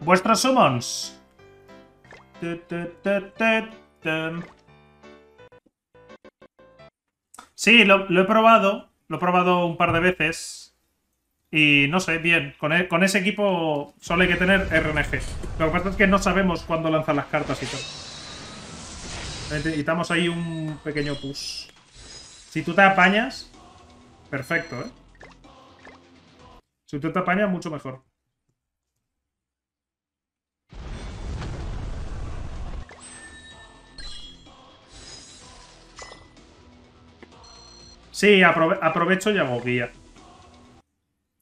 Vuestros summons. Sí, lo, lo he probado. Lo he probado un par de veces. Y no sé, bien. Con, e- con ese equipo solo hay que tener RNG. Lo que pasa es que no sabemos cuándo lanzan las cartas y todo. Necesitamos ahí un pequeño push. Si tú te apañas, perfecto, ¿eh? Si tú te apañas, mucho mejor. Sí, aprove- aprovecho y hago guía.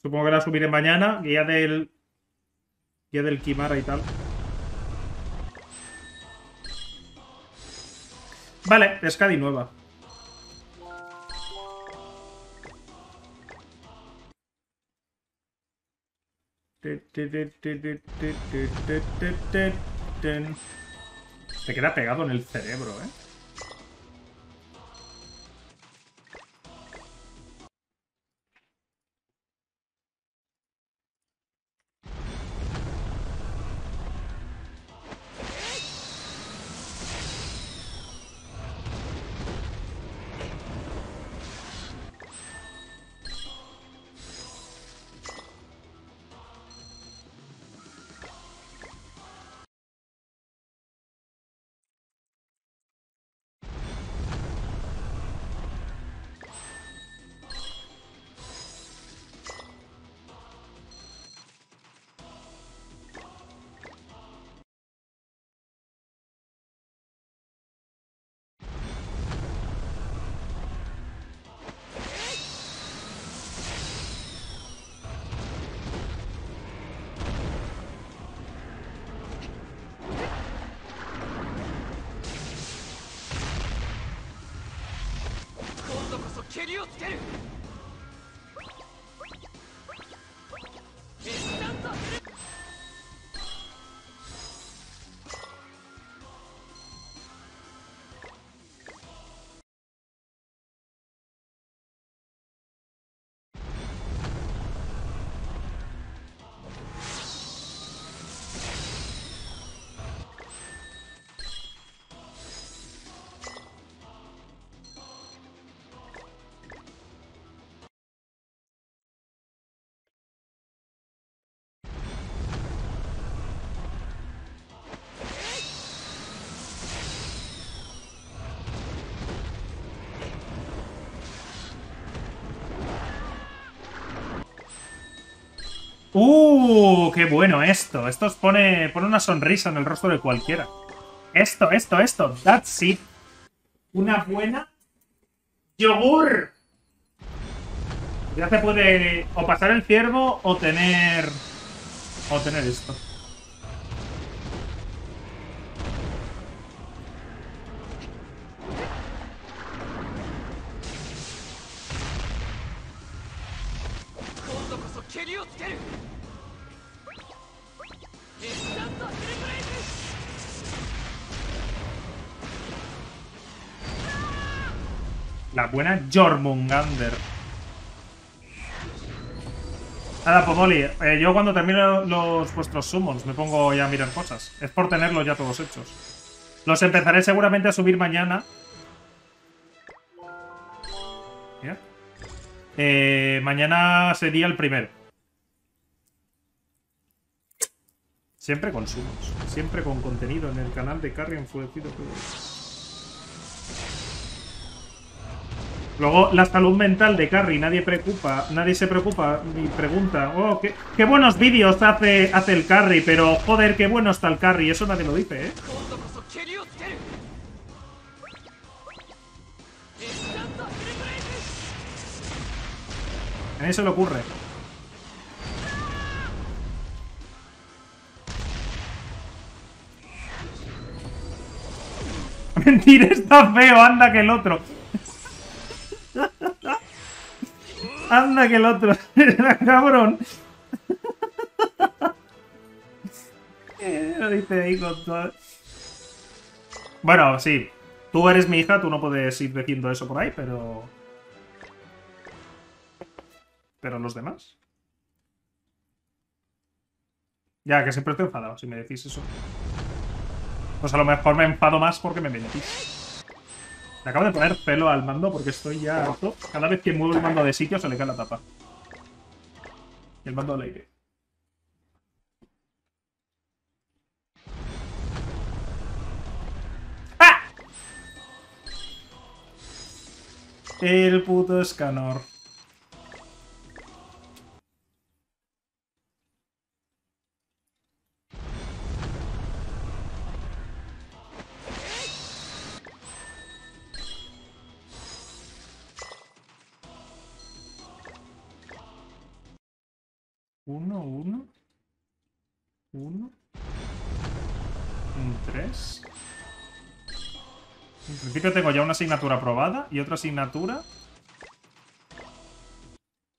Supongo que la subiré mañana. Guía del. Guía del Kimara y tal. Vale, Scadi nueva. Te queda pegado en el cerebro, ¿eh? 蹴りをつける。¡Uh! ¡Qué bueno esto! Esto os pone, pone una sonrisa en el rostro de cualquiera. Esto, esto, esto. That's it. Una buena yogur. Ya se puede o pasar el ciervo o tener... O tener esto. La buena Jormungander. Nada, Pomoli. eh, yo cuando termino los vuestros summons me pongo ya a mirar cosas. Es por tenerlos ya todos hechos. Los empezaré seguramente a subir mañana. Mira. Eh, mañana sería el primero. Siempre con summons. Siempre con contenido en el canal de Carry Enfurecido. Luego, la salud mental de Carrie, nadie preocupa, nadie se preocupa ni pregunta, oh, qué, buenos vídeos hace, hace el Carrie, pero joder, qué bueno está el Carrie, eso nadie lo dice, ¿eh? A nadie se le ocurre. Mentira, está feo, anda que el otro. Anda que el otro era cabrón. Eh, Lo dice ahí con todo. Bueno, sí. Tú eres mi hija, tú no puedes ir diciendo eso por ahí, pero. Pero los demás. Ya, que siempre estoy enfadado si me decís eso. Pues a lo mejor me enfado más porque me mentís. Le acabo de poner pelo al mando porque estoy ya harto. Cada vez que muevo el mando de sitio se le cae la tapa. Y el mando al aire. ¡Ah! El puto escanor. Uno, uno. Uno. Un tres. En principio tengo ya una asignatura aprobada y otra asignatura.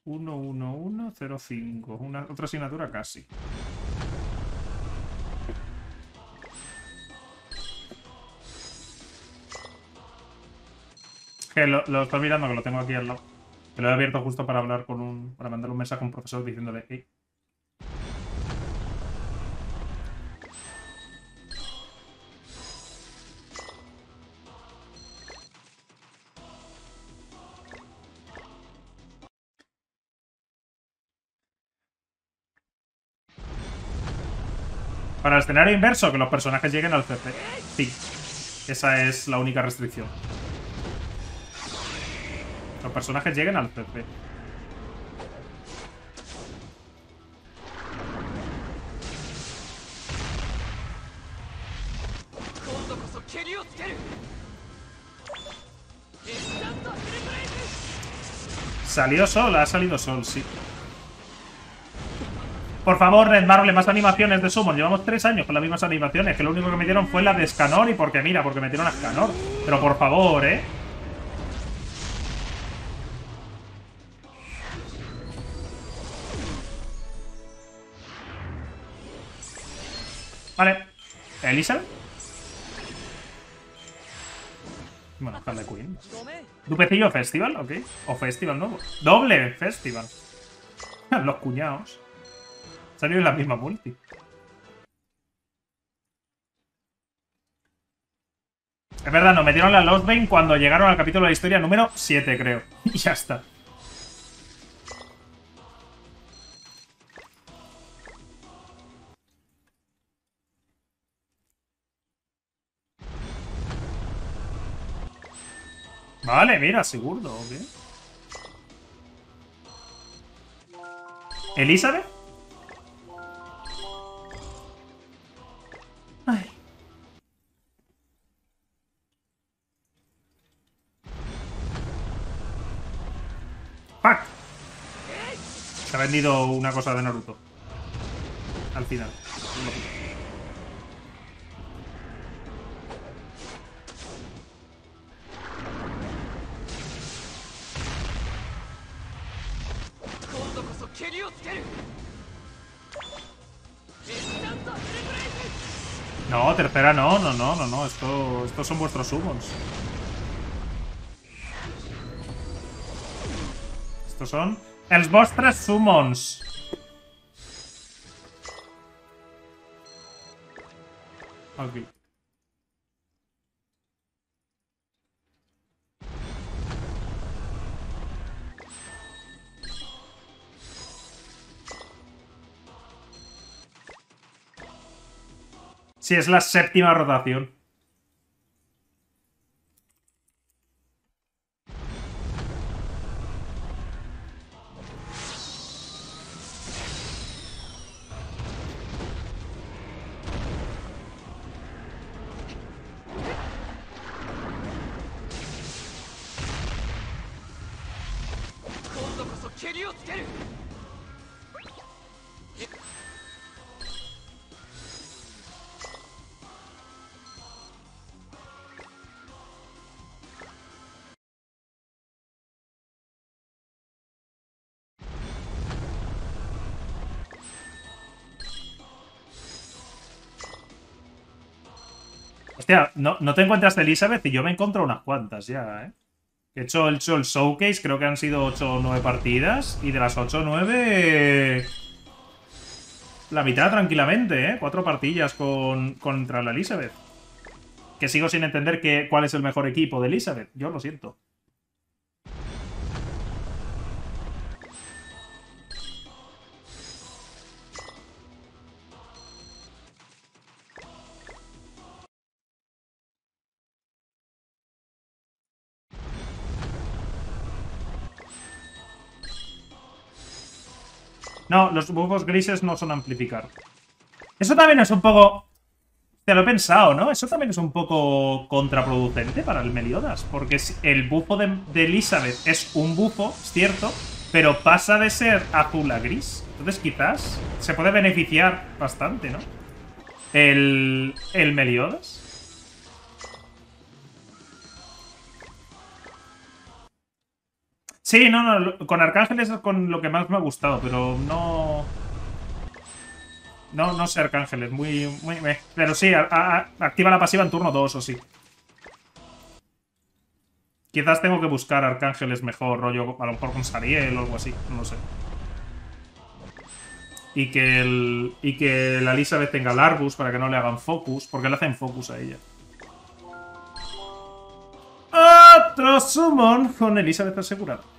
1, 1, 1, 0, 5. Una, otra asignatura casi. Que lo, lo estoy mirando, que lo tengo aquí al lado. Que lo he abierto justo para hablar con un. para mandar un mensaje a un profesor diciéndole. "Ey, escenario inverso, que los personajes lleguen al CP. Sí. Esa es la única restricción. Los personajes lleguen al CP. Salió sol, ha salido sol, sí. Por favor, Red Marble, más animaciones de Summon. Llevamos tres años con las mismas animaciones, que lo único que me dieron fue la de Escanor y porque, mira, porque metieron a Escanor. Pero por favor, ¿eh? Vale. ¿Elisa? Bueno, Harley Quinn. ¿Dupecillo Festival? Ok. O Festival nuevo. ¡Doble Festival! Los cuñados. Salió en la misma multi. Es verdad, nos metieron la Lost Vein cuando llegaron al capítulo de la historia número 7, creo. Y ya está. Vale, mira, seguro, ok. ¿Elizabeth? Se ha vendido una cosa de Naruto. Al final. No, tercera no, no, no, no, no. Esto, estos son vuestros summons. Estos son els vostres summons. Ok. Sí, es la séptima rotación. "りをつける Hostia, no, no te encuentras de Elizabeth y yo me encuentro unas cuantas ya, ¿eh? He hecho el, showcase, creo que han sido 8 o 9 partidas. Y de las 8 o 9... la mitad tranquilamente, ¿eh? Cuatro partillas con, contra la Elizabeth. Que sigo sin entender que, cuál es el mejor equipo de Elizabeth. Yo lo siento. No, los buffos grises no son amplificar. Eso también es un poco... Te lo he pensado, ¿no? Eso también es un poco contraproducente para el Meliodas. Porque el bufo de, Elizabeth es un bufo, es cierto, pero pasa de ser azul a gris. Entonces quizás se puede beneficiar bastante, ¿no? El, el Meliodas. Sí, no, no, con Arcángeles es con lo que más me ha gustado, pero no... No, no sé Arcángeles, muy... muy pero sí, activa la pasiva en turno 2 o sí. Quizás tengo que buscar Arcángeles mejor, rollo, a lo mejor con Sariel o algo así, no lo sé. Y que, el, y que la Elizabeth tenga Larbus para que no le hagan focus, porque le hacen focus a ella. Otro summon con Elizabeth asegurado.